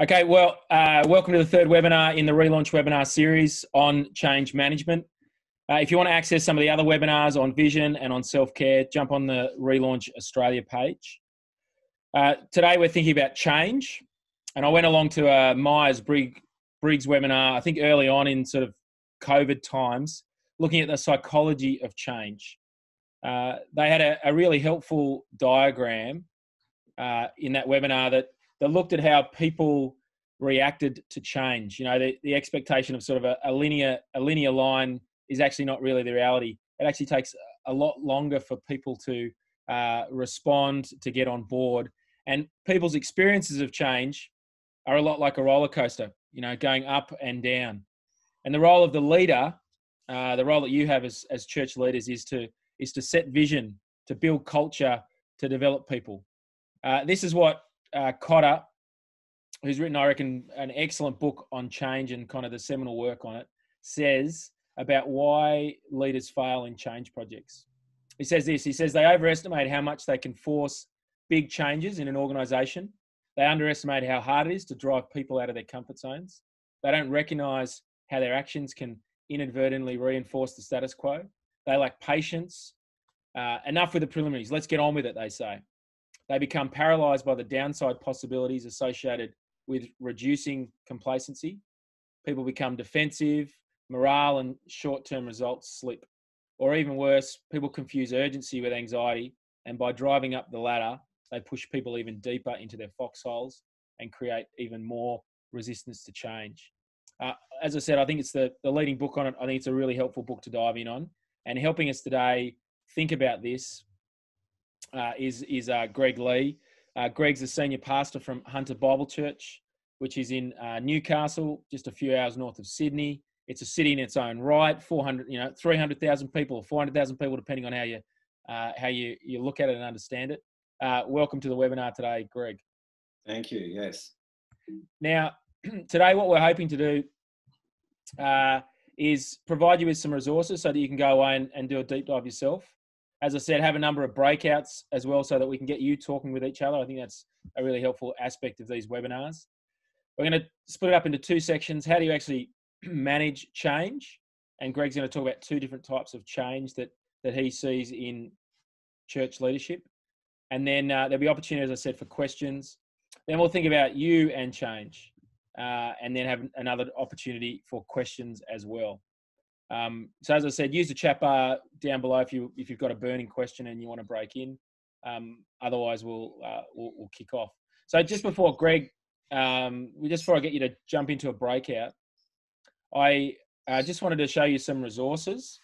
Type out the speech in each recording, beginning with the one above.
Okay, well, uh, welcome to the third webinar in the relaunch webinar series on change management. Uh, if you want to access some of the other webinars on vision and on self care, jump on the Relaunch Australia page. Uh, today, we're thinking about change, and I went along to a uh, Myers Briggs webinar, I think early on in sort of COVID times, looking at the psychology of change. Uh, they had a, a, really helpful diagram uh, in that webinar that that looked at how people reacted to change. You know, the, the expectation of sort of a, a linear a linear line is actually not really the reality. It actually takes a lot longer for people to uh, respond, to get on board, and people's experiences of change are a lot like a roller coaster. You know, going up and down. And the role of the leader, uh, the role that you have as as church leaders, is to is to set vision, to build culture, to develop people. Uh, this is what uh, Kotter, who's written, I reckon, an excellent book on change and kind of the seminal work on it, says about why leaders fail in change projects. He says this he says they overestimate how much they can force big changes in an organization. They underestimate how hard it is to drive people out of their comfort zones. They don't recognize how their actions can inadvertently reinforce the status quo. They lack patience. Uh, enough with the preliminaries. Let's get on with it, they say. They become paralyzed by the downside possibilities associated with reducing complacency. People become defensive, morale and short term results slip. Or even worse, people confuse urgency with anxiety, and by driving up the ladder, they push people even deeper into their foxholes and create even more resistance to change. Uh, as I said, I think it's the, the leading book on it. I think it's a really helpful book to dive in on. And helping us today think about this uh, is is uh, Greg Lee. Uh, Greg's a senior pastor from Hunter Bible Church, which is in uh, Newcastle, just a few hours north of Sydney. It's a city in its own right, 400, you know, 300,000 people or 400,000 people, depending on how you uh, how you you look at it and understand it. Uh, welcome to the webinar today, Greg. Thank you. Yes. Now, today, what we're hoping to do is provide you with some resources so that you can go away and, and do a deep dive yourself as I said, have a number of breakouts as well so that we can get you talking with each other. I think that's a really helpful aspect of these webinars. We're going to split it up into two sections. How do you actually manage change? And Greg's going to talk about two different types of change that, that he sees in church leadership. And then uh, there'll be opportunity, as I said, for questions. Then we'll think about you and change. Uh, and then have another opportunity for questions as well. Um, so as I said, use the chat bar down below if you if you've got a burning question and you want to break in. Um, otherwise, we'll, uh, we'll, we'll kick off. So just before Greg, um, just before I get you to jump into a breakout, I uh, just wanted to show you some resources.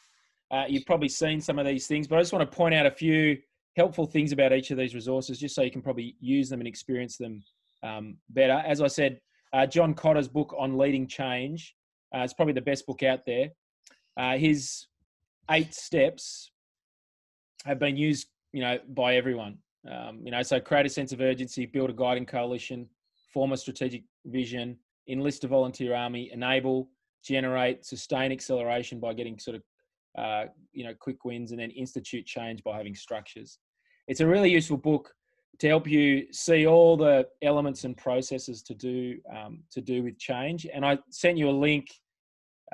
Uh, you've probably seen some of these things, but I just want to point out a few helpful things about each of these resources, just so you can probably use them and experience them um, better. As I said, uh, John Kotter's book on leading change. Uh, it's probably the best book out there. Uh, his eight steps have been used, you know, by everyone. Um, you know, so create a sense of urgency, build a guiding coalition, form a strategic vision, enlist a volunteer army, enable, generate, sustain acceleration by getting sort of, uh, you know, quick wins, and then institute change by having structures. It's a really useful book to help you see all the elements and processes to do um, to do with change. And I sent you a link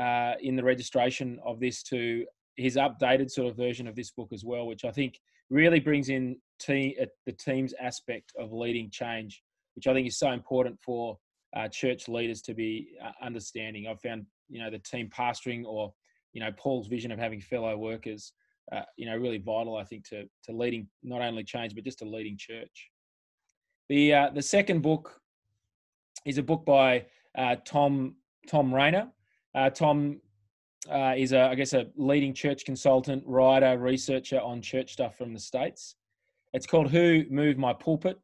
uh, in the registration of this to his updated sort of version of this book as well, which I think really brings in team, uh, the team's aspect of leading change, which I think is so important for uh, church leaders to be uh, understanding. I've found, you know, the team pastoring or, you know, Paul's vision of having fellow workers, uh, you know, really vital, I think, to, to leading not only change, but just to leading church. The, uh, the second book is a book by Tom, Tom Rainer, uh, Tom uh, is, a, I guess, a leading church consultant, writer, researcher on church stuff from the States. It's called Who Moved My Pulpit.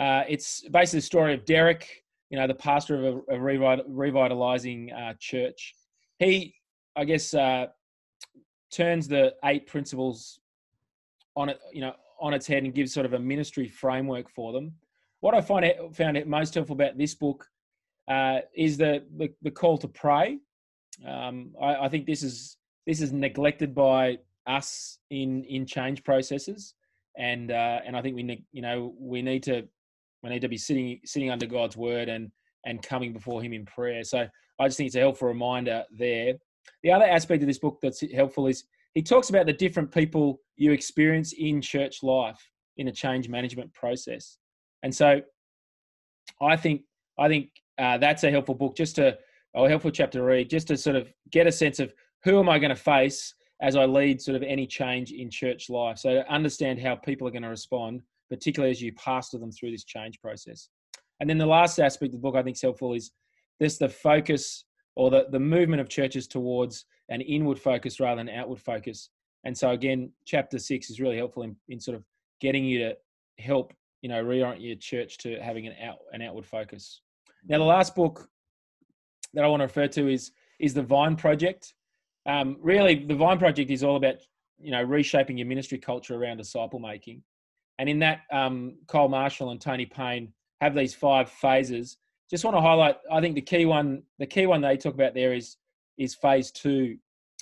Uh, it's basically the story of Derek, you know, the pastor of a, a revitalizing uh, church. He, I guess, uh, turns the eight principles on it, you know, on its head and gives sort of a ministry framework for them. What I find it, found it most helpful about this book uh, is the, the, the call to pray. Um, I, I, think this is this is neglected by us in in change processes, and uh, and I think we ne- you know we need to we need to be sitting sitting under God's word and and coming before Him in prayer. So I just think it's a helpful reminder there. The other aspect of this book that's helpful is he talks about the different people you experience in church life in a change management process. And so I think I think uh, that's a helpful book just to or helpful chapter to read just to sort of get a sense of who am I going to face as I lead sort of any change in church life. So to understand how people are going to respond, particularly as you pastor them through this change process. And then the last aspect of the book I think is helpful is this the focus or the, the movement of churches towards an inward focus rather than outward focus. And so again, chapter six is really helpful in, in sort of getting you to help, you know, reorient your church to having an out an outward focus. Now the last book that I want to refer to is is the Vine Project. Um, really, the Vine Project is all about you know reshaping your ministry culture around disciple making, and in that, um, Colin Marshall and Tony Payne have these five phases. Just want to highlight. I think the key one, the key one they talk about there is is phase two,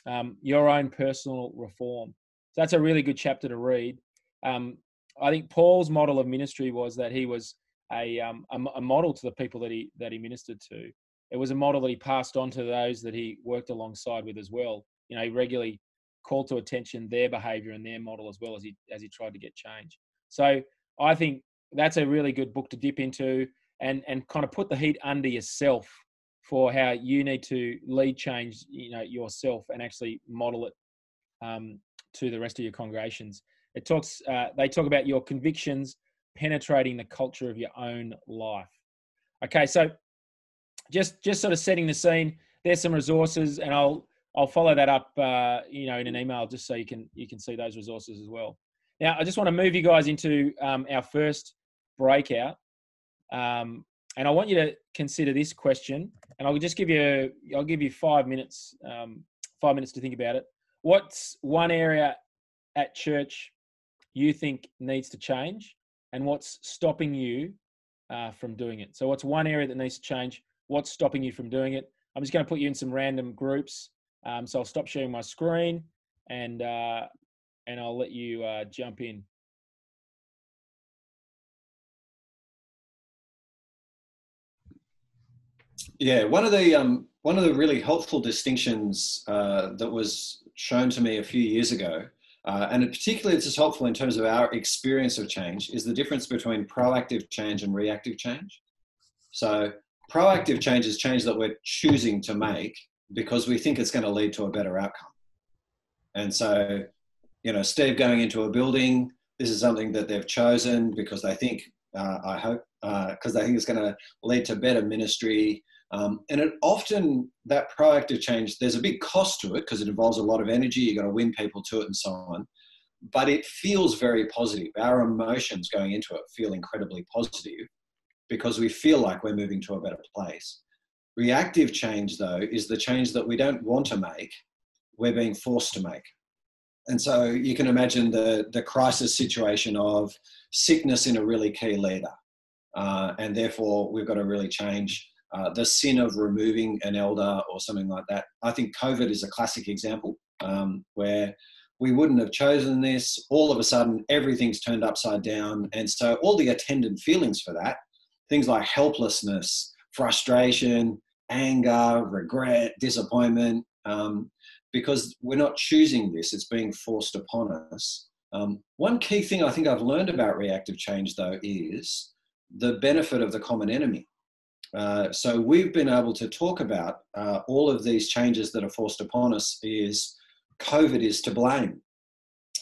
um, your own personal reform. So that's a really good chapter to read. Um, I think Paul's model of ministry was that he was a, um, a, a model to the people that he that he ministered to it was a model that he passed on to those that he worked alongside with as well. You know, he regularly called to attention their behaviour and their model as well as he as he tried to get change. So I think that's a really good book to dip into and and kind of put the heat under yourself for how you need to lead change, you know, yourself and actually model it um, to the rest of your congregations. It talks. Uh, they talk about your convictions penetrating the culture of your own life. Okay, so just just sort of setting the scene. There's some resources, and I'll I'll follow that up, uh, you know, in an email just so you can you can see those resources as well. Now, I just want to move you guys into um, our first breakout, um, and I want you to consider this question. And I'll just give you I'll give you five minutes um, five minutes to think about it. What's one area at church you think needs to change, and what's stopping you uh, from doing it? So, what's one area that needs to change? What's stopping you from doing it. I'm just going to put you in some random groups. Um, so I'll stop sharing my screen and uh, and I'll let you uh, jump in. Yeah, one of the um, one of the really helpful distinctions uh, that was shown to me a few years ago, uh, and particularly it's helpful in terms of our experience of change, is the difference between proactive change and reactive change. So proactive change is change that we're choosing to make because we think it's going to lead to a better outcome. And so, you know, Steve going into a building, this is something that they've chosen because they think, uh, I hope, because uh, they think it's going to lead to better ministry. Um, and it often, that proactive change, there's a big cost to it because it involves a lot of energy. You've got to win people to it and so on. But it feels very positive. Our emotions going into it feel incredibly positive because we feel like we're moving to a better place. Reactive change, though, is the change that we don't want to make, we're being forced to make. And so you can imagine the, the crisis situation of sickness in a really key leader. Uh, and therefore, we've got to really change uh, the sin of removing an elder or something like that. I think COVID is a classic example um, where we wouldn't have chosen this. All of a sudden, everything's turned upside down. And so, all the attendant feelings for that things like helplessness, frustration, anger, regret, disappointment, um, because we're not choosing this, it's being forced upon us. Um, one key thing I think I've learned about reactive change, though, is the benefit of the common enemy. Uh, so we've been able to talk about uh, all of these changes that are forced upon us is COVID is to blame.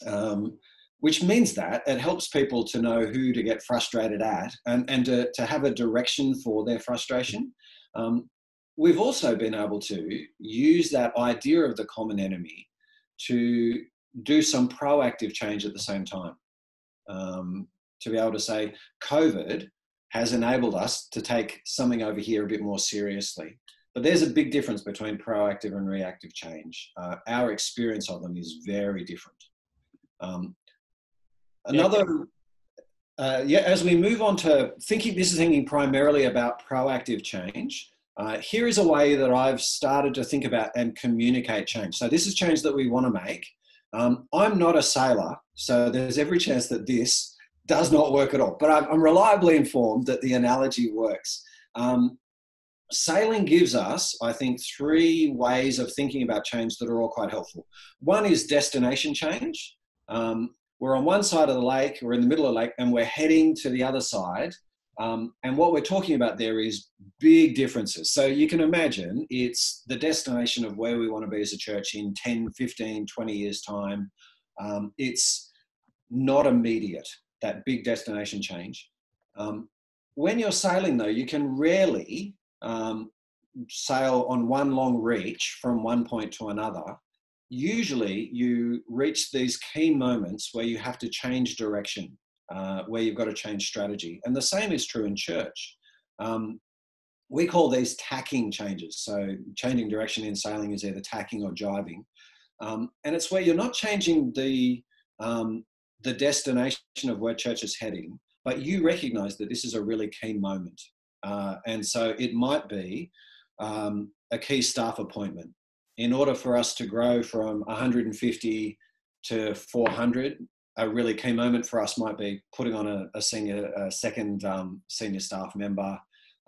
Um, which means that it helps people to know who to get frustrated at and, and to, to have a direction for their frustration. Um, we've also been able to use that idea of the common enemy to do some proactive change at the same time. Um, to be able to say, COVID has enabled us to take something over here a bit more seriously. But there's a big difference between proactive and reactive change. Uh, our experience of them is very different. Um, Another, uh, yeah, as we move on to thinking, this is thinking primarily about proactive change. Uh, here is a way that I've started to think about and communicate change. So this is change that we want to make. Um, I'm not a sailor, so there's every chance that this does not work at all. But I'm, I'm reliably informed that the analogy works. Um, sailing gives us, I think, three ways of thinking about change that are all quite helpful. One is destination change. Um, we're on one side of the lake, we're in the middle of the lake, and we're heading to the other side. Um, and what we're talking about there is big differences. So you can imagine it's the destination of where we want to be as a church in 10, 15, 20 years' time. Um, it's not immediate, that big destination change. Um, when you're sailing, though, you can rarely um, sail on one long reach from one point to another. Usually, you reach these key moments where you have to change direction uh, where you've got to change strategy. And the same is true in church. Um, we call these tacking changes. So changing direction in sailing is either tacking or jibing. Um, and it's where you're not changing the, um, the destination of where church is heading, but you recognize that this is a really key moment. Uh, and so it might be um, a key staff appointment. In order for us to grow from 150 to 400, a really key moment for us might be putting on a, a senior, a second um, senior staff member.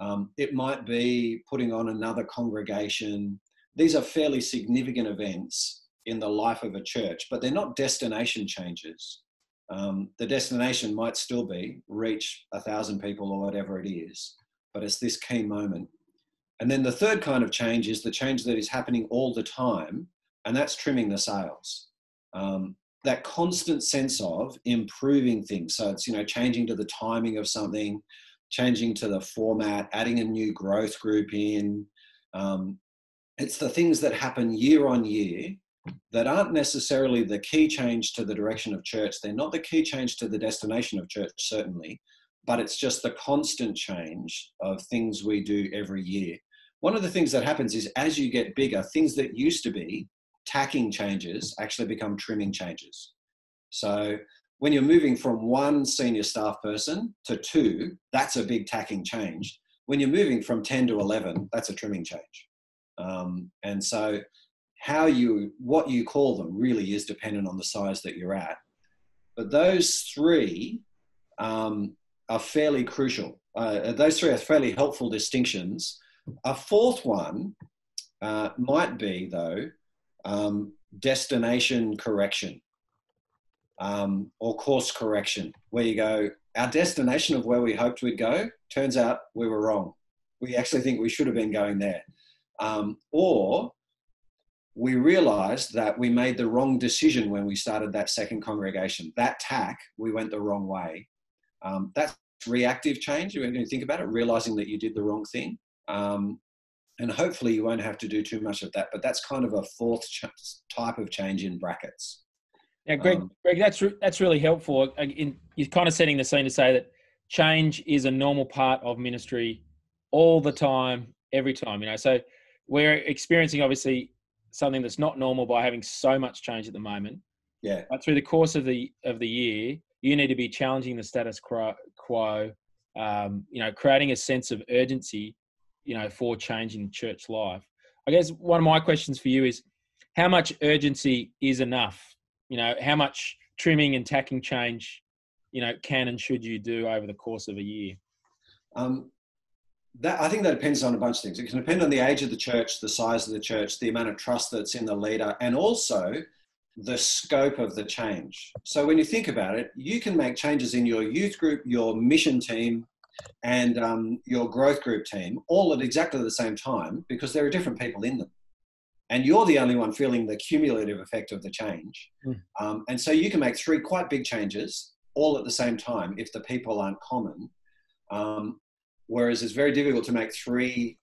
Um, it might be putting on another congregation. These are fairly significant events in the life of a church, but they're not destination changes. Um, the destination might still be reach a thousand people or whatever it is, but it's this key moment. And then the third kind of change is the change that is happening all the time, and that's trimming the sails. Um, that constant sense of improving things. So it's, you know, changing to the timing of something, changing to the format, adding a new growth group in. Um, it's the things that happen year on year that aren't necessarily the key change to the direction of church. They're not the key change to the destination of church, certainly, but it's just the constant change of things we do every year. One of the things that happens is as you get bigger, things that used to be tacking changes actually become trimming changes. So when you're moving from one senior staff person to two, that's a big tacking change. When you're moving from 10 to 11, that's a trimming change. Um, and so how you, what you call them really is dependent on the size that you're at. But those three um, are fairly crucial. Uh, those three are fairly helpful distinctions. A fourth one uh, might be, though, um, destination correction um, or course correction, where you go, our destination of where we hoped we'd go, turns out we were wrong. We actually think we should have been going there. Um, or we realized that we made the wrong decision when we started that second congregation. That tack, we went the wrong way. Um, that's reactive change. You think about it, realizing that you did the wrong thing. Um, and hopefully you won't have to do too much of that. But that's kind of a fourth ch- type of change in brackets. Yeah, Greg, um, Greg, that's re- that's really helpful. In, you're kind of setting the scene to say that change is a normal part of ministry all the time, every time. You know, so we're experiencing obviously something that's not normal by having so much change at the moment. Yeah. But through the course of the of the year, you need to be challenging the status quo. Um, you know, creating a sense of urgency you know, for changing church life. I guess one of my questions for you is how much urgency is enough? You know, how much trimming and tacking change, you know, can and should you do over the course of a year? Um, that, I think that depends on a bunch of things. It can depend on the age of the church, the size of the church, the amount of trust that's in the leader, and also the scope of the change. So when you think about it, you can make changes in your youth group, your mission team, and um, your growth group team all at exactly the same time because there are different people in them. And you're the only one feeling the cumulative effect of the change. Mm. Um, and so you can make three quite big changes all at the same time if the people aren't common. Um, whereas it's very difficult to make three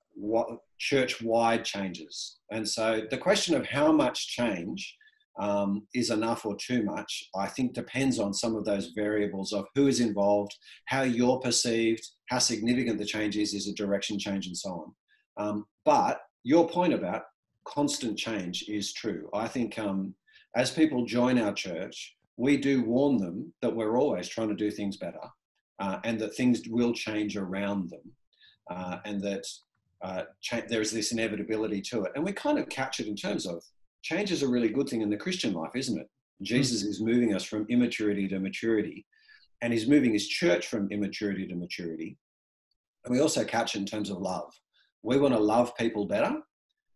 church wide changes. And so the question of how much change um, is enough or too much, I think depends on some of those variables of who is involved, how you're perceived, how significant the change is, is a direction change, and so on. Um, but your point about constant change is true. I think um, as people join our church, we do warn them that we're always trying to do things better uh, and that things will change around them uh, and that uh, cha- there's this inevitability to it. And we kind of catch it in terms of change is a really good thing in the Christian life, isn't it? Jesus mm. is moving us from immaturity to maturity, and he's moving his church from immaturity to maturity. And we also catch in terms of love. We want to love people better.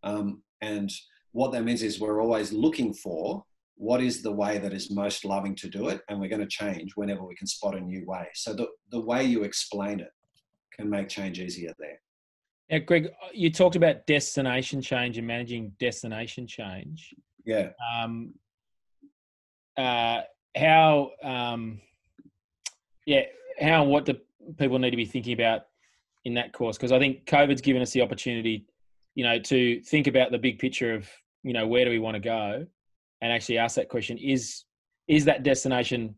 Um, and what that means is we're always looking for what is the way that is most loving to do it. And we're going to change whenever we can spot a new way. So the, the way you explain it can make change easier there. Now, Greg, you talked about destination change and managing destination change. Yeah. Um, uh, how, um, yeah, how what do people need to be thinking about in that course? Because I think COVID's given us the opportunity, you know, to think about the big picture of, you know, where do we want to go, and actually ask that question: Is is that destination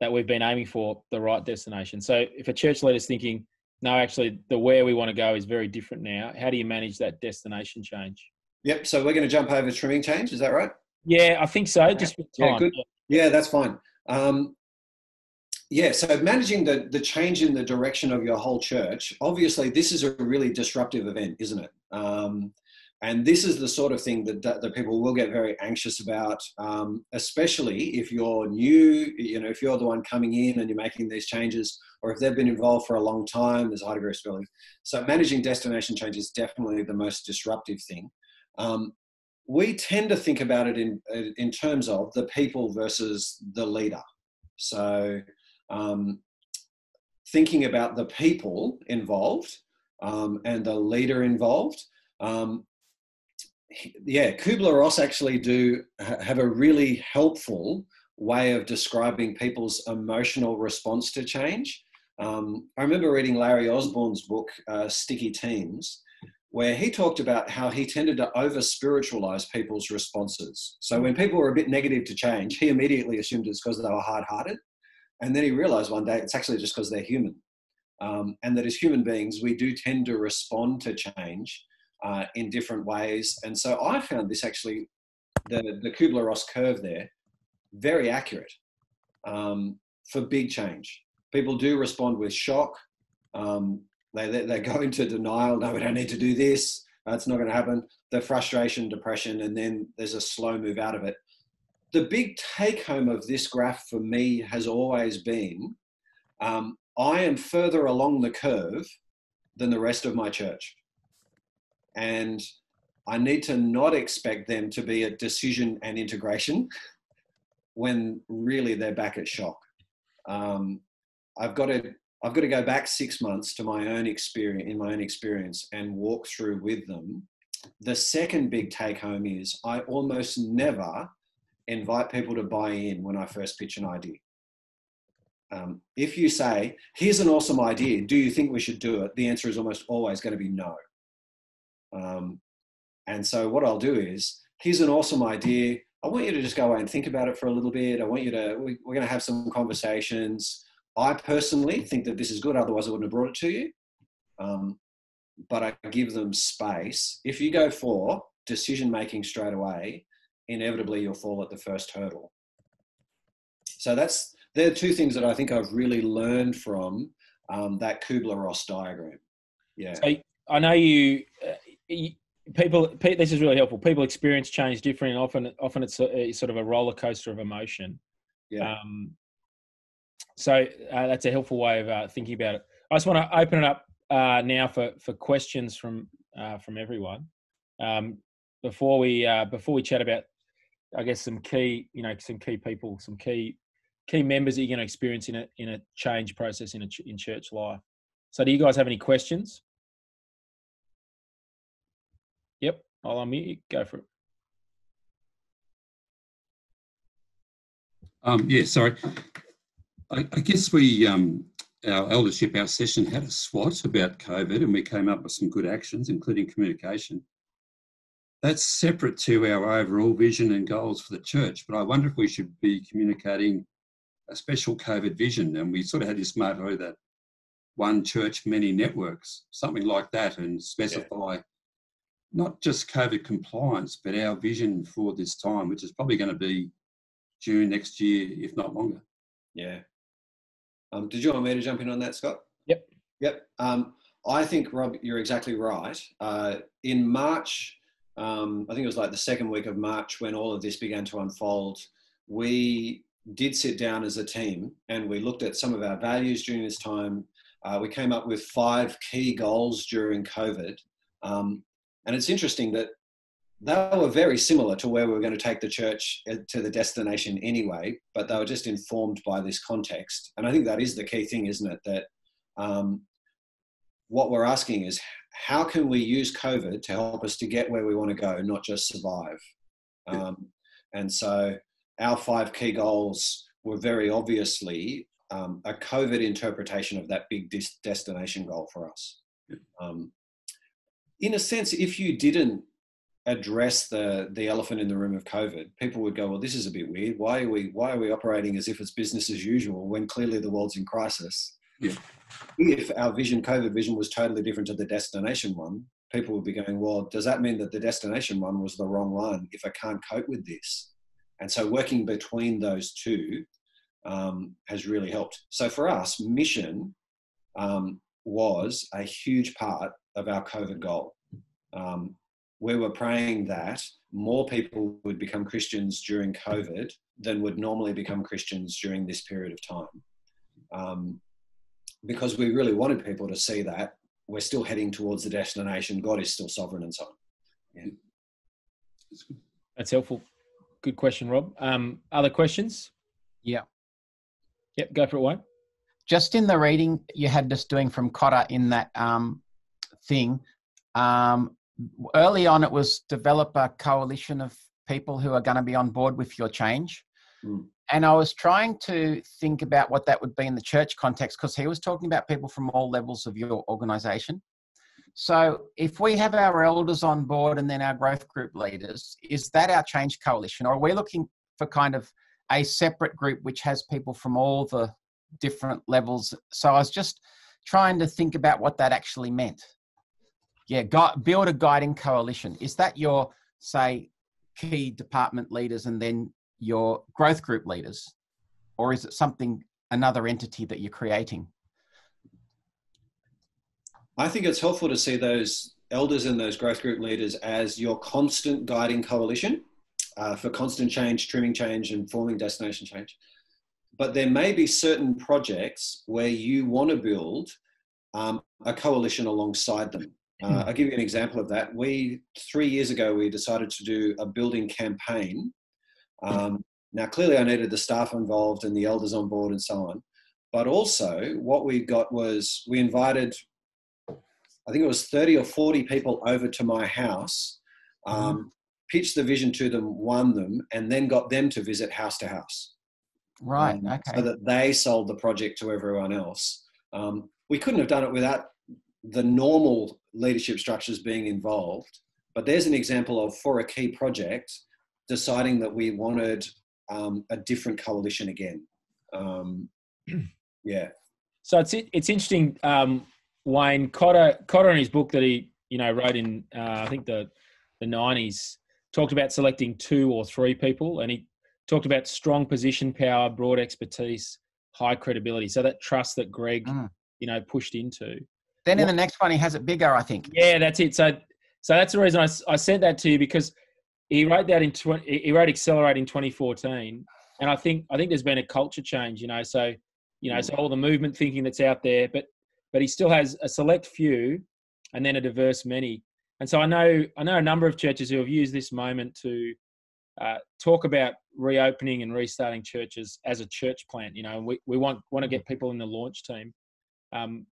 that we've been aiming for the right destination? So, if a church leader's thinking, no, actually, the where we want to go is very different now. How do you manage that destination change? Yep. So we're going to jump over trimming change. Is that right? Yeah, I think so. Just yeah, good. Yeah, that's fine. Um, yeah, so managing the, the change in the direction of your whole church, obviously, this is a really disruptive event, isn't it? Um, and this is the sort of thing that, that people will get very anxious about, um, especially if you're new, you know, if you're the one coming in and you're making these changes, or if they've been involved for a long time, there's a high degree of stability. So managing destination change is definitely the most disruptive thing. Um, we tend to think about it in, in terms of the people versus the leader. So um, thinking about the people involved um, and the leader involved, um, yeah, Kubler Ross actually do have a really helpful way of describing people's emotional response to change. Um, I remember reading Larry Osborne's book, uh, Sticky Teams, where he talked about how he tended to over spiritualize people's responses. So when people were a bit negative to change, he immediately assumed it's because they were hard hearted. And then he realized one day it's actually just because they're human. Um, and that as human beings, we do tend to respond to change uh, in different ways. And so I found this actually, the, the Kubler Ross curve there, very accurate um, for big change. People do respond with shock. Um, they, they, they, go into denial. No, we don't need to do this. That's not going to happen. The frustration, depression, and then there's a slow move out of it. The big take home of this graph for me has always been um, I am further along the curve than the rest of my church and I need to not expect them to be at decision and integration when really they're back at shock. Um, I've got to I've got to go back six months to my own experience in my own experience and walk through with them. The second big take home is I almost never invite people to buy in when I first pitch an idea. Um, if you say, here's an awesome idea, do you think we should do it? The answer is almost always going to be no. Um, and so what I'll do is, here's an awesome idea. I want you to just go away and think about it for a little bit. I want you to, we, we're going to have some conversations. I personally think that this is good, otherwise I wouldn't have brought it to you. Um, but I give them space. If you go for decision making straight away, inevitably you'll fall at the first hurdle. So that's there are two things that I think I've really learned from um, that Kubler Ross diagram. Yeah. So I know you, uh, people this is really helpful. People experience change different and often often it's, a, it's sort of a roller coaster of emotion. Yeah. Um, so uh, that's a helpful way of uh, thinking about it. I just want to open it up uh, now for for questions from uh, from everyone. Um, before we uh, before we chat about i guess some key you know some key people some key key members that you're going to experience in a in a change process in a in church life. So do you guys have any questions Yep, I'll unmute you. Go for it. Um, yeah, sorry. I, I guess we, um, our eldership, our session had a SWOT about COVID and we came up with some good actions, including communication. That's separate to our overall vision and goals for the church, but I wonder if we should be communicating a special COVID vision. And we sort of had this motto that one church, many networks, something like that, and specify yeah not just COVID compliance, but our vision for this time, which is probably going to be June next year, if not longer. Yeah. Um, did you want me to jump in on that, Scott? Yep. Yep. Um, I think, Rob, you're exactly right. Uh, in March, um, I think it was like the second week of March when all of this began to unfold, we did sit down as a team and we looked at some of our values during this time. Uh, we came up with five key goals during COVID Um, and it's interesting that they were very similar to where we were going to take the church uh, to the destination anyway, but they were just informed by this context. And I think that is the key thing, isn't it? That um, what we're asking is how can we use COVID to help us to get where we want to go, not just survive? Um, and so our five key goals were very obviously um, a COVID interpretation of that big destination goal for us. Um, in a sense, if you didn't address the the elephant in the room of COVID, people would go, "Well, this is a bit weird. Why are we why are we operating as if it's business as usual when clearly the world's in crisis?" Yeah. If our vision, COVID vision, was totally different to the destination one, people would be going, "Well, does that mean that the destination one was the wrong one? If I can't cope with this?" And so, working between those two um, has really helped. So for us, mission um, was a huge part of our COVID goal. Um, we were praying that more people would become Christians during COVID than would normally become Christians during this period of time. Um, because we really wanted people to see that we're still heading towards the destination, God is still sovereign and so on. Yeah. That's helpful. Good question, Rob. Um, other questions? Yeah. Yep, go for it, Wayne. Just in the reading you had us doing from Kotter in that um, thing, um, early on it was develop a coalition of people who are going to be on board with your change. Mm. And I was trying to think about what that would be in the church context because he was talking about people from all levels of your organization. So if we have our elders on board and then our growth group leaders, is that our change coalition? Or are we looking for kind of a separate group which has people from all the different levels? So I was just trying to think about what that actually meant yeah, build a guiding coalition. Is that your, say, key department leaders and then your growth group leaders? Or is it something, another entity that you're creating? I think it's helpful to see those elders and those growth group leaders as your constant guiding coalition uh, for constant change, trimming change, and forming destination change. But there may be certain projects where you want to build um, a coalition alongside them. Uh, I'll give you an example of that. We three years ago we decided to do a building campaign. Um, now, clearly, I needed the staff involved and the elders on board and so on. But also, what we got was we invited, I think it was 30 or 40 people over to my house, um, mm. pitched the vision to them, won them, and then got them to visit house to house. Right. Um, okay. So that they sold the project to everyone else. Um, we couldn't have done it without the normal leadership structures being involved. But there's an example of, for a key project, deciding that we wanted um, a different coalition again. Um, yeah. So it's it's interesting. Um, Wayne Kotter Kotter in his book that he you know wrote in uh, I think the the nineties talked about selecting two or three people, and he talked about strong position power, broad expertise, high credibility. So that trust that Greg mm. you know pushed into. Then in the next one, he has it bigger, I think. Yeah, that's it. So, so that's the reason I, I sent that to you because he wrote that in 20, he wrote Accelerate in 2014, and I think I think there's been a culture change. You know, so you know, so all the movement thinking that's out there, but but he still has a select few, and then a diverse many. And so I know I know a number of churches who have used this moment to uh, talk about reopening and restarting churches as a church plant. You know, we, we want want to get people in the launch team, um,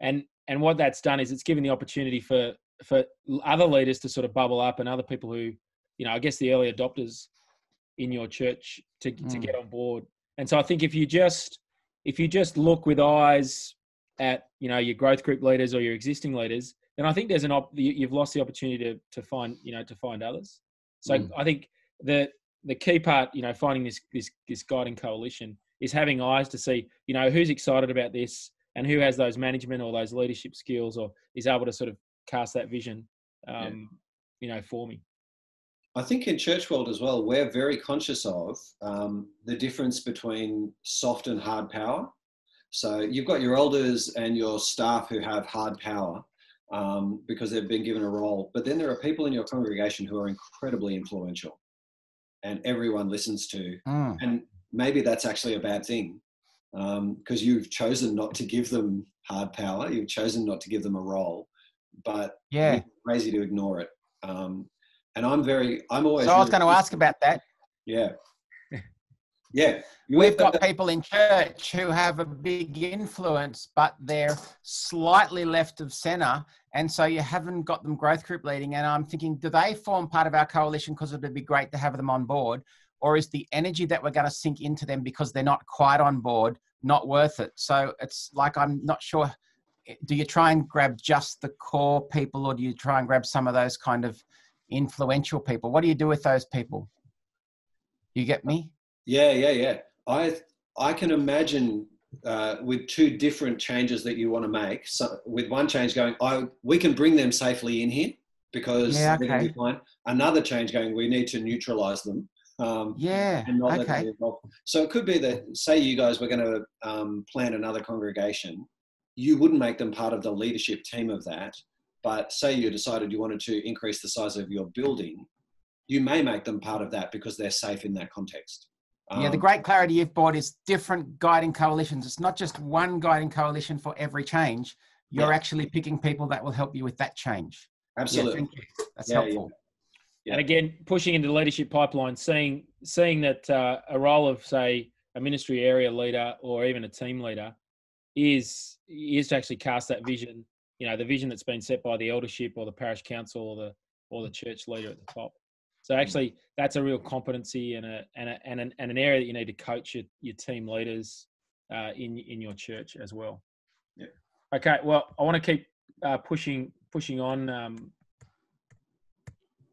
and and what that's done is it's given the opportunity for for other leaders to sort of bubble up and other people who you know i guess the early adopters in your church to mm. to get on board and so i think if you just if you just look with eyes at you know your growth group leaders or your existing leaders then i think there's an op you've lost the opportunity to to find you know to find others so mm. i think the the key part you know finding this this this guiding coalition is having eyes to see you know who's excited about this and who has those management or those leadership skills or is able to sort of cast that vision um, yeah. you know for me i think in church world as well we're very conscious of um, the difference between soft and hard power so you've got your elders and your staff who have hard power um, because they've been given a role but then there are people in your congregation who are incredibly influential and everyone listens to mm. and maybe that's actually a bad thing because um, you've chosen not to give them hard power, you've chosen not to give them a role. but Yeah. it's crazy to ignore it. Um, and I'm very, I'm always. So I was really- going to ask about that. Yeah. Yeah. We've got people in church who have a big influence, but they're slightly left of center. And so you haven't got them growth group leading. And I'm thinking, do they form part of our coalition because it would be great to have them on board? Or is the energy that we're going to sink into them because they're not quite on board not worth it? So it's like, I'm not sure. Do you try and grab just the core people or do you try and grab some of those kind of influential people? What do you do with those people? You get me? Yeah, yeah, yeah. I I can imagine uh, with two different changes that you want to make. So with one change going, I we can bring them safely in here because Yeah, okay. be fine. Another change going, we need to neutralize them. Um, Yeah. Okay. So it could be that, say, you guys were going to um, plan another congregation, you wouldn't make them part of the leadership team of that. But say you decided you wanted to increase the size of your building, you may make them part of that because they're safe in that context. Yeah, the Um, great clarity you've brought is different guiding coalitions. It's not just one guiding coalition for every change. You're Yeah. actually picking people that will help you with that change. Yeah, Absolutely. thank you. That's Yeah, yeah. helpful. Yeah. And again, pushing into the leadership pipeline, seeing seeing that uh, a role of say a ministry area leader or even a team leader is is to actually cast that vision. You know, the vision that's been set by the eldership or the parish council or the or the church leader at the top. So actually, that's a real competency and a and a, and an, and an area that you need to coach your, your team leaders uh, in in your church as well. Yeah. Okay. Well, I want to keep uh, pushing pushing on. Um,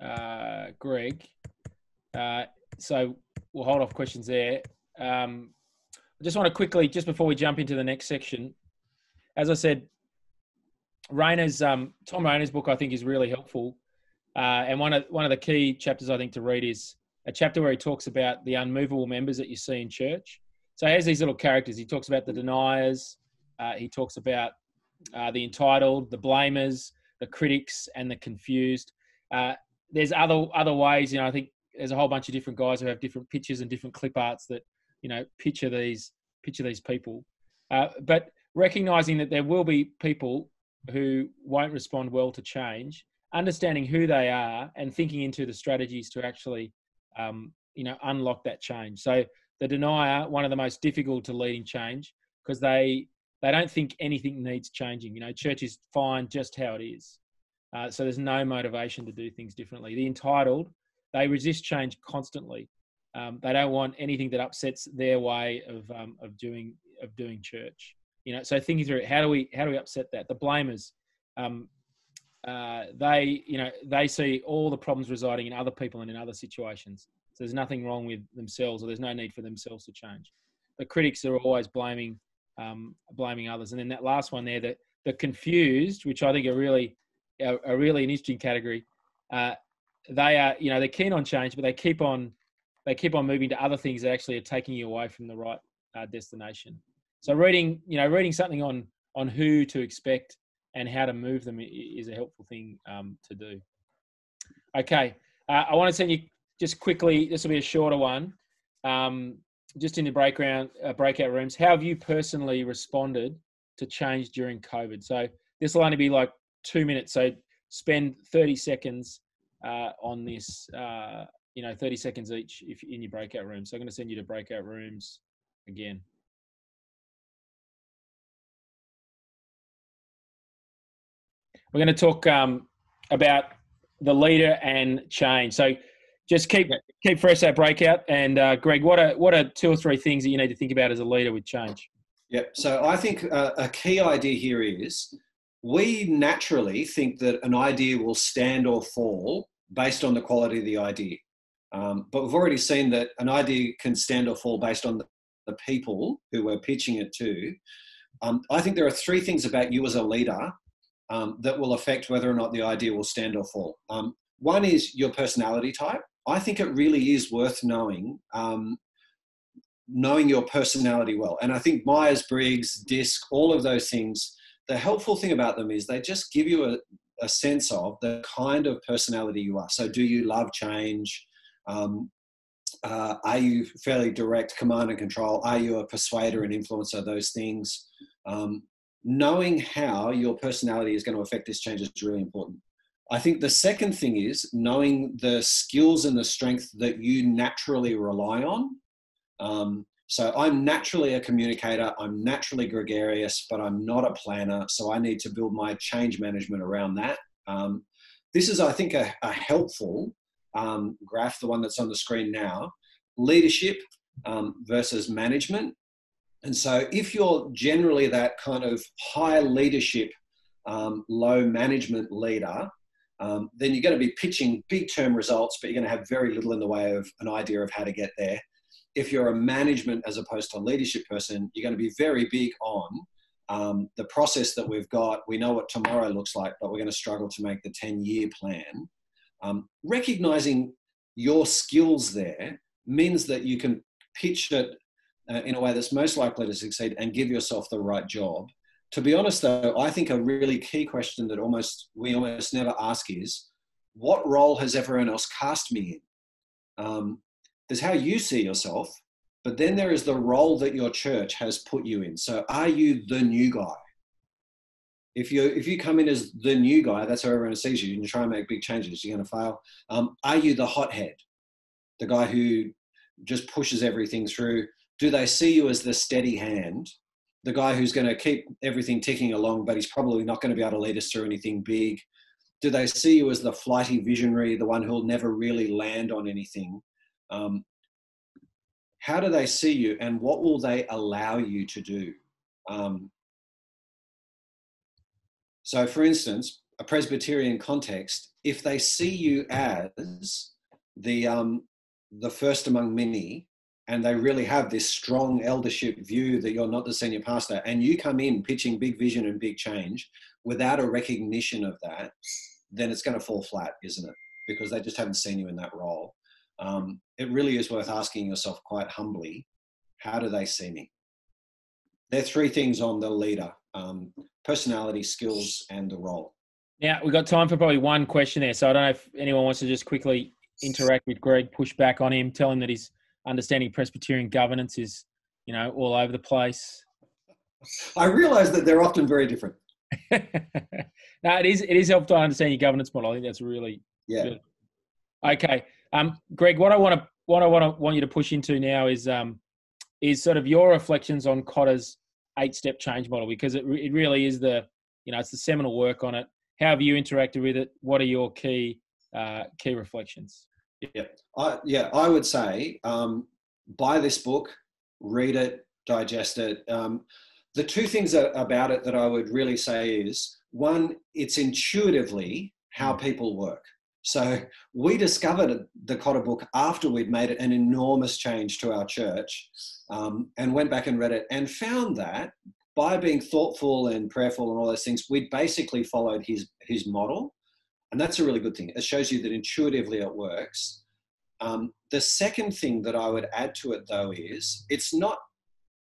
uh, Greg. Uh, so we'll hold off questions there. Um, I just want to quickly, just before we jump into the next section, as I said, Rainer's um, Tom Rainer's book I think is really helpful, uh, and one of one of the key chapters I think to read is a chapter where he talks about the unmovable members that you see in church. So he has these little characters. He talks about the deniers. Uh, he talks about uh, the entitled, the blamers, the critics, and the confused. Uh, there's other other ways. You know, I think there's a whole bunch of different guys who have different pictures and different clip arts that you know picture these picture these people. Uh, but recognizing that there will be people who won't respond well to change, understanding who they are and thinking into the strategies to actually um, you know unlock that change. So the denier, one of the most difficult to lead in change because they they don't think anything needs changing. You know, church is fine just how it is. Uh, so there's no motivation to do things differently. The entitled, they resist change constantly. Um, they don't want anything that upsets their way of um, of doing of doing church. You know, so thinking through it, how do we how do we upset that? The blamers, um, uh, they you know they see all the problems residing in other people and in other situations. So there's nothing wrong with themselves, or there's no need for themselves to change. The critics are always blaming um, blaming others, and then that last one there, the the confused, which I think are really are, are really an interesting category. Uh, they are you know they're keen on change, but they keep on they keep on moving to other things that actually are taking you away from the right uh, destination. So reading you know reading something on on who to expect and how to move them is a helpful thing um, to do. Okay, uh, I want to send you just quickly. This will be a shorter one. Um, just in the breakout uh, breakout rooms, how have you personally responded to change during COVID? So this will only be like two minutes. So spend 30 seconds uh, on this. Uh, you know, 30 seconds each if in your breakout room. So I'm going to send you to breakout rooms again. We're going to talk um, about the leader and change. So just keep keep fresh that breakout. And uh, Greg, what are what are two or three things that you need to think about as a leader with change? Yep. So I think uh, a key idea here is we naturally think that an idea will stand or fall based on the quality of the idea. Um, but we've already seen that an idea can stand or fall based on the, people who we're pitching it to. Um, I think there are three things about you as a leader um, that will affect whether or not the idea will stand or fall. Um, one is your personality type. I think it really is worth knowing um, knowing your personality well. And I think Myers Briggs, DISC, all of those things, the helpful thing about them is they just give you a, a sense of the kind of personality you are. So, do you love change? Um, uh, are you fairly direct, command and control? Are you a persuader and influencer? Those things. Um, knowing how your personality is going to affect this change is really important. I think the second thing is knowing the skills and the strength that you naturally rely on. Um, so I'm naturally a communicator, I'm naturally gregarious, but I'm not a planner. So I need to build my change management around that. Um, this is, I think, a, a helpful um, graph, the one that's on the screen now leadership um, versus management. And so if you're generally that kind of high leadership, um, low management leader, um, then you're going to be pitching big term results, but you're going to have very little in the way of an idea of how to get there if you're a management as opposed to a leadership person, you're going to be very big on um, the process that we've got. We know what tomorrow looks like, but we're going to struggle to make the 10 year plan. Um, recognizing your skills there means that you can pitch it uh, in a way that's most likely to succeed and give yourself the right job. To be honest, though, I think a really key question that almost we almost never ask is, what role has everyone else cast me in? Um, there's how you see yourself, but then there is the role that your church has put you in. So are you the new guy? If you if you come in as the new guy, that's how everyone sees you, and you try and make big changes, you're going to fail. Um, are you the hothead, the guy who just pushes everything through? Do they see you as the steady hand, the guy who's going to keep everything ticking along, but he's probably not going to be able to lead us through anything big? Do they see you as the flighty visionary, the one who'll never really land on anything? Um, how do they see you and what will they allow you to do? Um, so, for instance, a Presbyterian context, if they see you as the, um, the first among many, and they really have this strong eldership view that you're not the senior pastor, and you come in pitching big vision and big change without a recognition of that, then it's going to fall flat, isn't it? Because they just haven't seen you in that role um, it really is worth asking yourself quite humbly how do they see me? There are three things on the leader um, personality, skills, and the role. Now, we've got time for probably one question there. So I don't know if anyone wants to just quickly interact with Greg, push back on him, tell him that his understanding Presbyterian governance is, you know, all over the place. I realise that they're often very different. no, it is. It is helpful to understand your governance model. I think that's really yeah. Good. Okay, um, Greg, what I want to what I want to want you to push into now is um, is sort of your reflections on Kotter's eight step change model because it it really is the you know it's the seminal work on it. How have you interacted with it? What are your key uh, key reflections? Yeah, I, yeah, I would say um, buy this book, read it, digest it. Um, the two things about it that I would really say is one, it's intuitively how mm. people work. So we discovered the Kotter book after we'd made an enormous change to our church um, and went back and read it and found that by being thoughtful and prayerful and all those things, we'd basically followed his, his model. And that's a really good thing. It shows you that intuitively it works. Um, the second thing that I would add to it though is it's not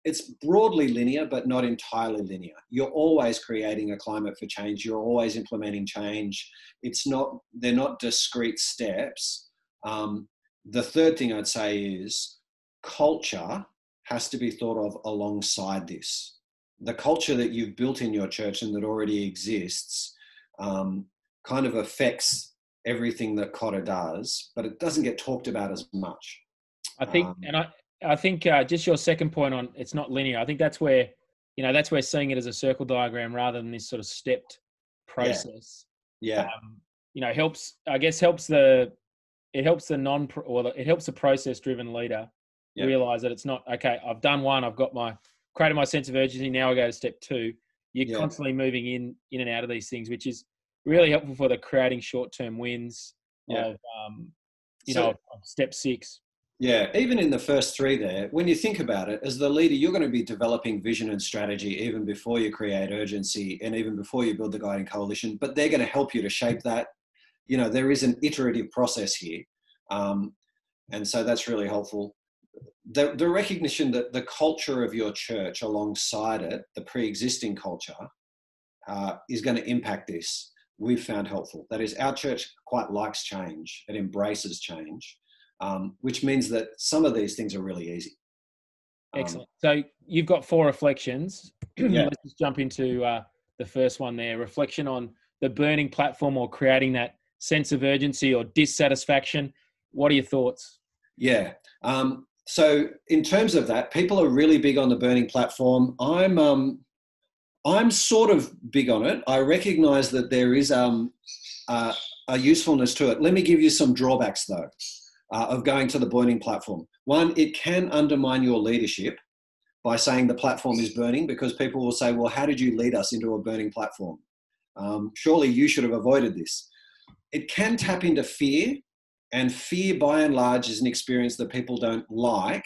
it's broadly linear, but not entirely linear. You're always creating a climate for change. You're always implementing change. It's not, they're not discrete steps. Um, the third thing I'd say is culture has to be thought of alongside this. The culture that you've built in your church and that already exists um, kind of affects everything that Kotter does, but it doesn't get talked about as much. I think, um, and I, I think uh, just your second point on it's not linear. I think that's where you know that's where seeing it as a circle diagram rather than this sort of stepped process. Yeah. yeah. Um, you know, helps. I guess helps the it helps the non or the, it helps the process driven leader yeah. realize that it's not okay. I've done one. I've got my created my sense of urgency. Now I go to step two. You're yeah. constantly moving in in and out of these things, which is really helpful for the creating short term wins yeah. of um, you so, know step six. Yeah, even in the first three there, when you think about it, as the leader, you're going to be developing vision and strategy even before you create urgency and even before you build the guiding coalition, but they're going to help you to shape that. You know, there is an iterative process here. Um, and so that's really helpful. The, the recognition that the culture of your church alongside it, the pre existing culture, uh, is going to impact this, we've found helpful. That is, our church quite likes change, it embraces change um, which means that some of these things are really easy. Um, Excellent. So you've got four reflections. yeah. let's just jump into uh, the first one there. Reflection on the burning platform or creating that sense of urgency or dissatisfaction. What are your thoughts? Yeah. Um, so in terms of that, people are really big on the burning platform. I'm um, I'm sort of big on it. I recognise that there is um, uh, a usefulness to it. Let me give you some drawbacks though uh, of going to the burning platform. One, it can undermine your leadership by saying the platform is burning because people will say, well, how did you lead us into a burning platform? Um, surely you should have avoided this. It can tap into fear, and fear by and large is an experience that people don't like.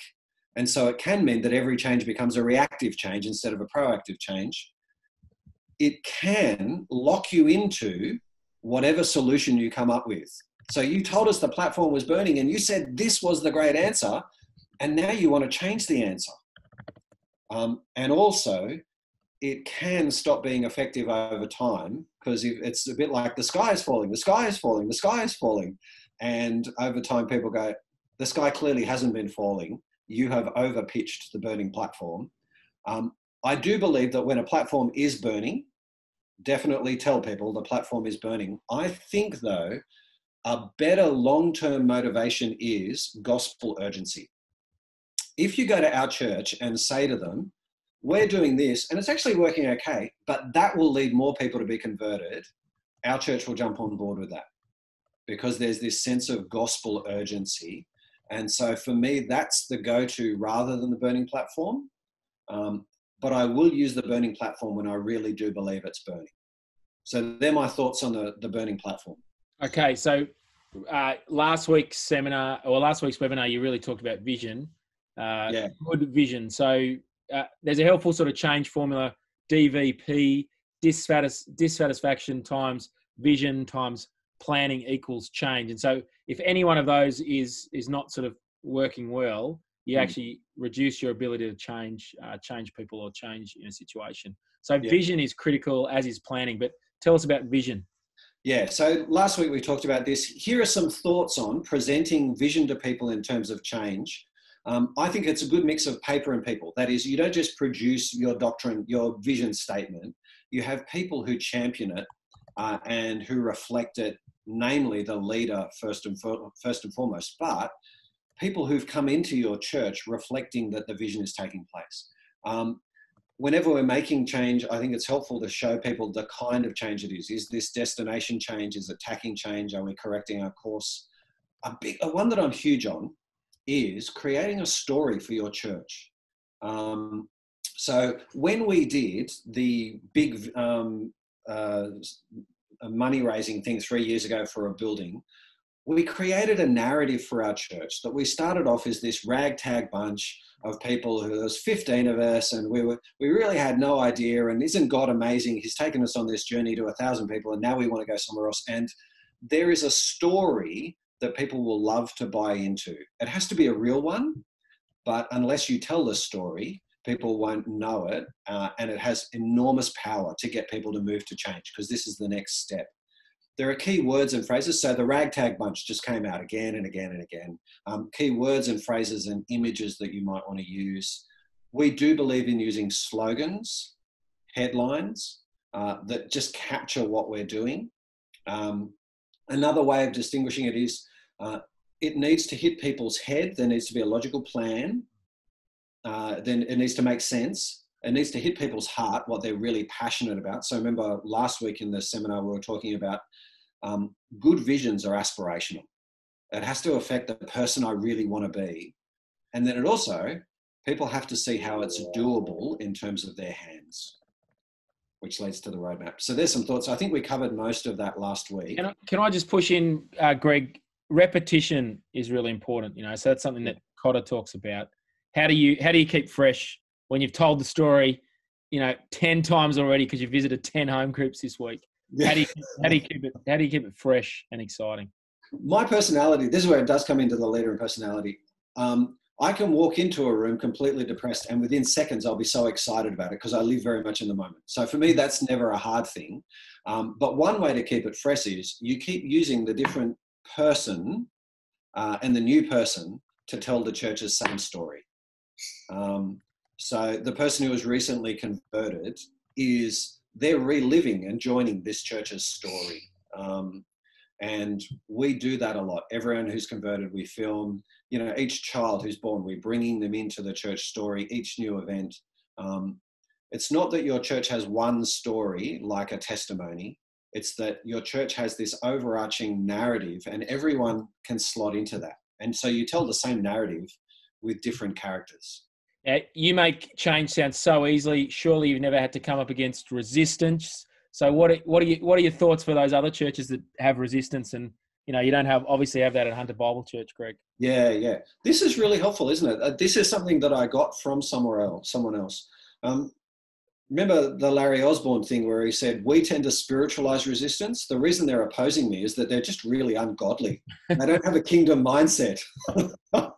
And so it can mean that every change becomes a reactive change instead of a proactive change. It can lock you into whatever solution you come up with. So you told us the platform was burning and you said this was the great answer, and now you want to change the answer. Um, and also, it can stop being effective over time because it's a bit like the sky is falling, the sky is falling, the sky is falling. And over time, people go, the sky clearly hasn't been falling. You have overpitched the burning platform. Um, I do believe that when a platform is burning, definitely tell people the platform is burning. I think, though, a better long term motivation is gospel urgency. If you go to our church and say to them, we're doing this and it's actually working okay, but that will lead more people to be converted, our church will jump on board with that because there's this sense of gospel urgency. And so for me, that's the go to rather than the burning platform. Um, but I will use the burning platform when I really do believe it's burning. So they're my thoughts on the, the burning platform. Okay, so uh, last week's seminar or last week's webinar, you really talked about vision. Uh, yeah. Good vision. So uh, there's a helpful sort of change formula DVP, dissatis- dissatisfaction times vision times planning equals change. And so if any one of those is is not sort of working well, you mm. actually reduce your ability to change uh, change people or change in a situation. So yeah. vision is critical, as is planning. But tell us about vision. Yeah, so last week we talked about this. Here are some thoughts on presenting vision to people in terms of change. Um, I think it's a good mix of paper and people. That is, you don't just produce your doctrine, your vision statement, you have people who champion it uh, and who reflect it, namely the leader first and, for, first and foremost, but people who've come into your church reflecting that the vision is taking place. Um, whenever we're making change, I think it's helpful to show people the kind of change it is. Is this destination change? Is it tacking change? Are we correcting our course? A big a one that I'm huge on is creating a story for your church. Um, so when we did the big um, uh, money raising thing three years ago for a building, we created a narrative for our church that we started off as this ragtag bunch of people who there was 15 of us and we were we really had no idea and isn't god amazing he's taken us on this journey to a thousand people and now we want to go somewhere else and there is a story that people will love to buy into. It has to be a real one, but unless you tell the story, people won't know it. Uh, and it has enormous power to get people to move to change because this is the next step. There are key words and phrases. So the ragtag bunch just came out again and again and again. Um, key words and phrases and images that you might want to use. We do believe in using slogans, headlines uh, that just capture what we're doing. Um, another way of distinguishing it is uh, it needs to hit people's head. There needs to be a logical plan. Uh, then it needs to make sense. It needs to hit people's heart what they're really passionate about. So remember last week in the seminar we were talking about um, good visions are aspirational. It has to affect the person I really want to be, and then it also people have to see how it's doable in terms of their hands which leads to the roadmap. So there's some thoughts. I think we covered most of that last week. Can I, can I just push in, uh, Greg? repetition is really important, you know. So that's something that Kotter talks about. How do you how do you keep fresh when you've told the story, you know, ten times already because you visited ten home groups this week? How do you how do you keep it how do you keep it fresh and exciting? My personality. This is where it does come into the leader and personality. Um, I can walk into a room completely depressed, and within seconds, I'll be so excited about it because I live very much in the moment. So for me, that's never a hard thing. Um, but one way to keep it fresh is you keep using the different person uh, and the new person to tell the church's same story. Um, So the person who was recently converted is they're reliving and joining this church's story. Um, and we do that a lot. Everyone who's converted, we film. You know, each child who's born, we're bringing them into the church story. Each new event. Um, it's not that your church has one story like a testimony. It's that your church has this overarching narrative, and everyone can slot into that. And so you tell the same narrative with different characters. Uh, you make change sound so easily. Surely you've never had to come up against resistance. So what are, what are you what are your thoughts for those other churches that have resistance and you know you don't have obviously have that at Hunter Bible Church, Greg? Yeah, yeah. This is really helpful, isn't it? Uh, this is something that I got from somewhere else, someone else. Um, remember the Larry Osborne thing where he said, We tend to spiritualize resistance. The reason they're opposing me is that they're just really ungodly. they don't have a kingdom mindset.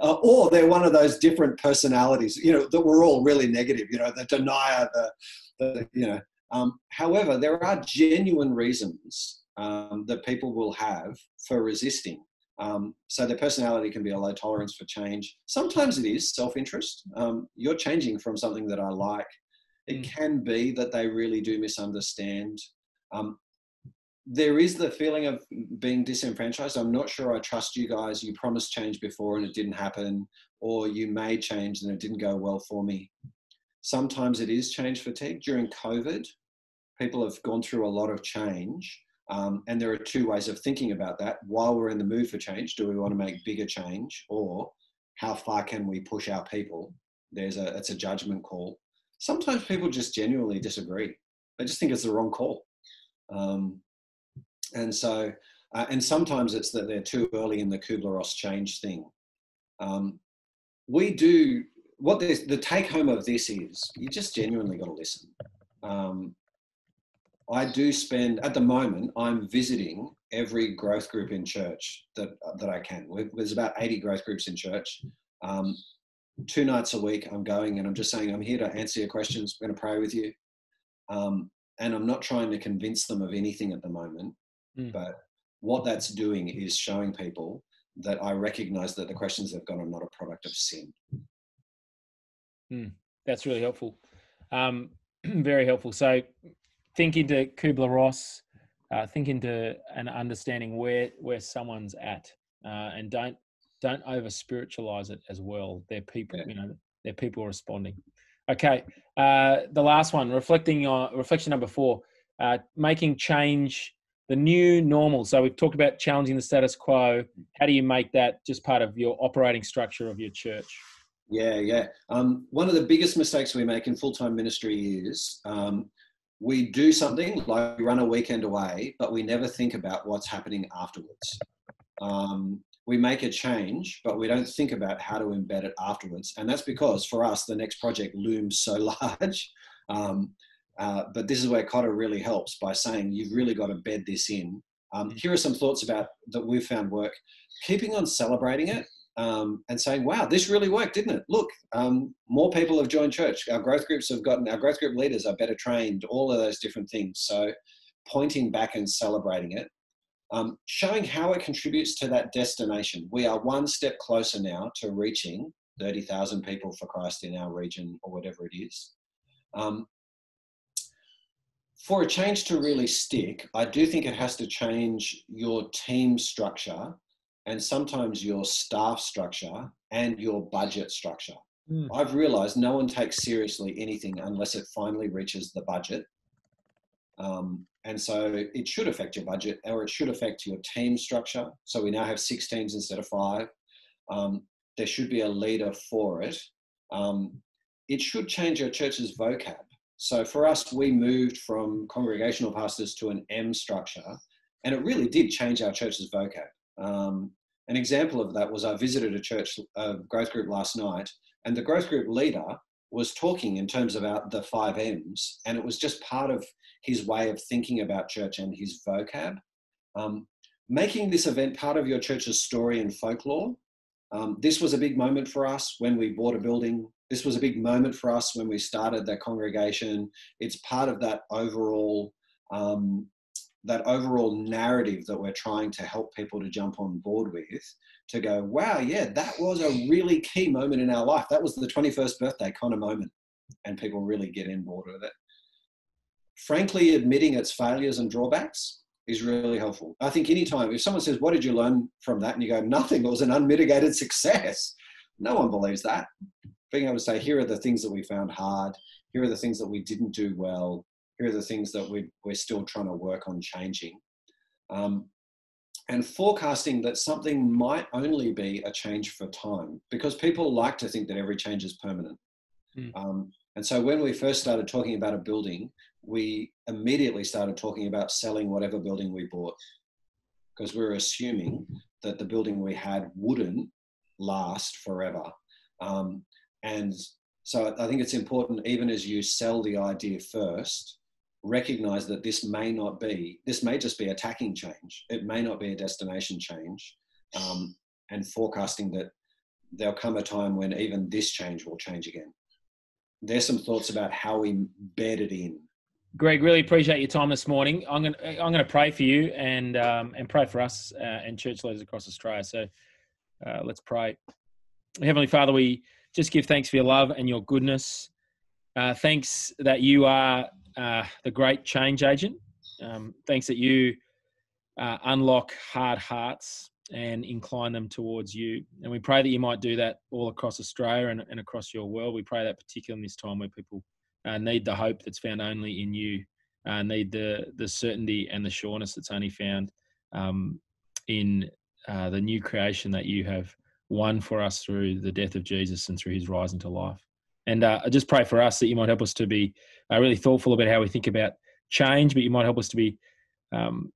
uh, or they're one of those different personalities, you know, that we're all really negative, you know, the denier, the, the you know. Um, however, there are genuine reasons um, that people will have for resisting. Um, so their personality can be a low tolerance for change. Sometimes it is self interest. Um, you're changing from something that I like it mm. can be that they really do misunderstand. Um, there is the feeling of being disenfranchised. I'm not sure I trust you guys. You promised change before and it didn't happen, or you made change and it didn't go well for me. Sometimes it is change fatigue. During COVID, people have gone through a lot of change. Um, and there are two ways of thinking about that. While we're in the mood for change, do we want to make bigger change, or how far can we push our people? There's a it's a judgment call sometimes people just genuinely disagree. They just think it's the wrong call. Um, and so, uh, and sometimes it's that they're too early in the Kubler-Ross change thing. Um, we do what the take home of this is you just genuinely got to listen. Um, I do spend at the moment. I'm visiting every growth group in church that that I can. There's about 80 growth groups in church. Um, two nights a week i'm going and i'm just saying i'm here to answer your questions i'm going to pray with you um, and i'm not trying to convince them of anything at the moment mm. but what that's doing is showing people that i recognize that the questions they've got are not a product of sin mm. that's really helpful um, very helpful so think into kubler-ross uh, think into an understanding where where someone's at uh, and don't don't over spiritualize it as well. They're people, yeah. you know, they're people responding. Okay, uh, the last one, reflecting on reflection number four, uh, making change the new normal. So we've talked about challenging the status quo. How do you make that just part of your operating structure of your church? Yeah, yeah. Um, one of the biggest mistakes we make in full time ministry is um, we do something like run a weekend away, but we never think about what's happening afterwards. Um, we make a change, but we don't think about how to embed it afterwards. And that's because for us, the next project looms so large. Uh, but this is where Kotter really helps by saying you've really got to bed this in. Um, mm. here are some thoughts about that we've found work. Keeping on celebrating it um, and saying, wow, this really worked, didn't it? Look, um, more people have joined church. Our growth groups have gotten, our growth group leaders are better trained, all of those different things. So pointing back and celebrating it um, showing how it contributes to that destination. We are one step closer now to reaching 30,000 people for Christ in our region or whatever it is. Um, for a change to really stick, I do think it has to change your team structure and sometimes your staff structure and your budget structure. Mm. I've realized no one takes seriously anything unless it finally reaches the budget. Um, and so it should affect your budget or it should affect your team structure. So we now have six teams instead of five. Um, there should be a leader for it. Um, it should change your church's vocab. So for us, we moved from congregational pastors to an M structure, and it really did change our church's vocab. Um, an example of that was I visited a church growth group last night, and the growth group leader was talking in terms about the five M's, and it was just part of his way of thinking about church and his vocab. Um, making this event part of your church's story and folklore. Um, this was a big moment for us when we bought a building. This was a big moment for us when we started that congregation. It's part of that overall um, that overall narrative that we're trying to help people to jump on board with. to go, wow, yeah, that was a really key moment in our life. That was the 21st birthday kind of moment. And people really get in board with it. Frankly, admitting its failures and drawbacks is really helpful. I think anytime, if someone says, What did you learn from that? And you go, Nothing, it was an unmitigated success. No one believes that. Being able to say, Here are the things that we found hard, here are the things that we didn't do well, here are the things that we, we're still trying to work on changing. Um, and forecasting that something might only be a change for time because people like to think that every change is permanent. Mm. Um, and so when we first started talking about a building, we immediately started talking about selling whatever building we bought because we were assuming that the building we had wouldn't last forever. Um, and so I think it's important, even as you sell the idea first, recognize that this may not be, this may just be attacking change. It may not be a destination change. Um, and forecasting that there'll come a time when even this change will change again. There's some thoughts about how we bed it in. Greg, really appreciate your time this morning. I'm going to, I'm going to pray for you and um, and pray for us uh, and church leaders across Australia. So uh, let's pray. Heavenly Father, we just give thanks for your love and your goodness. Uh, thanks that you are uh, the great change agent. Um, thanks that you uh, unlock hard hearts and incline them towards you. And we pray that you might do that all across Australia and, and across your world. We pray that particularly in this time where people uh, need the hope that's found only in you, uh, need the the certainty and the sureness that's only found um, in uh, the new creation that you have won for us through the death of Jesus and through His rising to life. And uh, I just pray for us that you might help us to be uh, really thoughtful about how we think about change, but you might help us to be, um,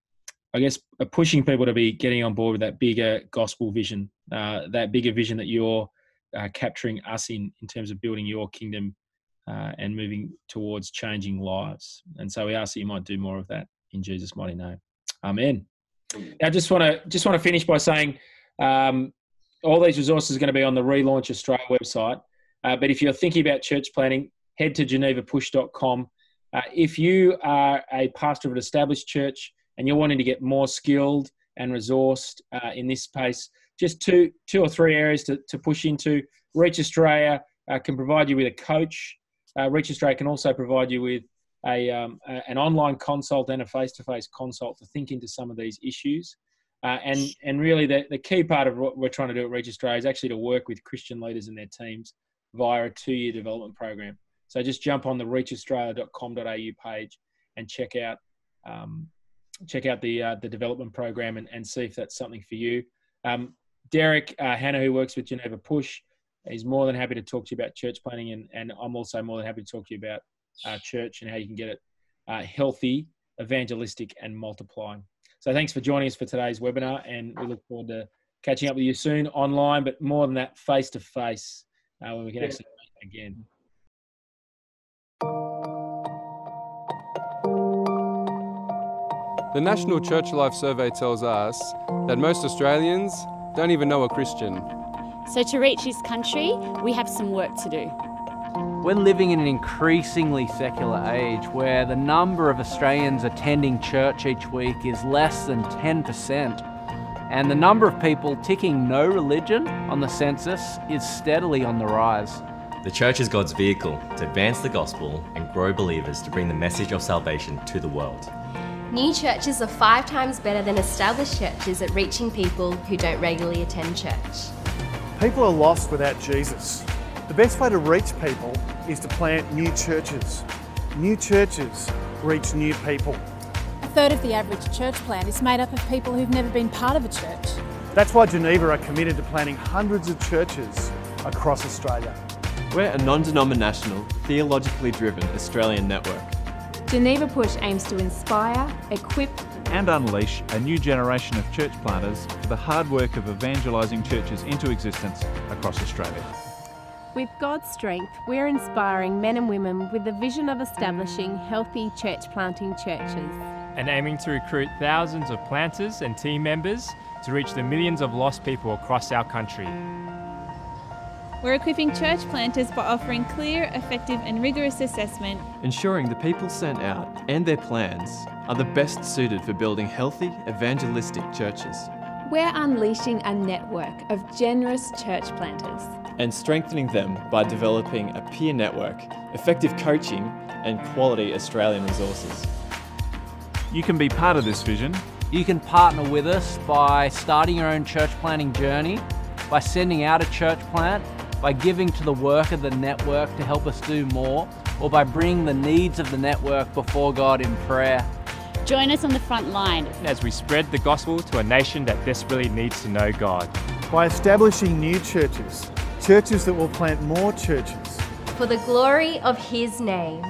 I guess, uh, pushing people to be getting on board with that bigger gospel vision, that bigger vision that you're capturing us in, in terms of building your kingdom uh, and moving towards changing lives. And so we ask that you might do more of that in Jesus' mighty name. Amen. I just want to just want to finish by saying um, all these resources are going to be on the Relaunch Australia website. Uh, but if you're thinking about church planting, head to genevapush.com. Uh, if you are a pastor of an established church and you're wanting to get more skilled and resourced uh, in this space, just two, two or three areas to, to push into. Reach Australia uh, can provide you with a coach uh, Reach Australia can also provide you with a, um, a, an online consult and a face-to-face consult to think into some of these issues. Uh, and and really, the, the key part of what we're trying to do at Reach Australia is actually to work with Christian leaders and their teams via a two-year development program. So just jump on the reachaustralia.com.au page and check out um, check out the uh, the development program and, and see if that's something for you. Um, Derek uh, Hannah, who works with Geneva Push, is more than happy to talk to you about church planting, and, and I'm also more than happy to talk to you about uh, church and how you can get it uh, healthy, evangelistic, and multiplying. So thanks for joining us for today's webinar, and we look forward to catching up with you soon online, but more than that, face to face, uh, when we can actually meet again. The National Church Life Survey tells us that most Australians don't even know a Christian. So, to reach this country, we have some work to do. We're living in an increasingly secular age where the number of Australians attending church each week is less than 10%. And the number of people ticking no religion on the census is steadily on the rise. The church is God's vehicle to advance the gospel and grow believers to bring the message of salvation to the world. New churches are five times better than established churches at reaching people who don't regularly attend church. People are lost without Jesus. The best way to reach people is to plant new churches. New churches reach new people. A third of the average church plant is made up of people who've never been part of a church. That's why Geneva are committed to planting hundreds of churches across Australia. We're a non denominational, theologically driven Australian network. Geneva Push aims to inspire, equip, and unleash a new generation of church planters for the hard work of evangelising churches into existence across Australia. With God's strength, we're inspiring men and women with the vision of establishing healthy church planting churches. And aiming to recruit thousands of planters and team members to reach the millions of lost people across our country. We're equipping church planters by offering clear, effective, and rigorous assessment, ensuring the people sent out and their plans are the best suited for building healthy, evangelistic churches. We're unleashing a network of generous church planters and strengthening them by developing a peer network, effective coaching, and quality Australian resources. You can be part of this vision. You can partner with us by starting your own church planting journey, by sending out a church plant, by giving to the work of the network to help us do more, or by bringing the needs of the network before God in prayer. Join us on the front line as we spread the gospel to a nation that desperately needs to know God. By establishing new churches, churches that will plant more churches. For the glory of His name.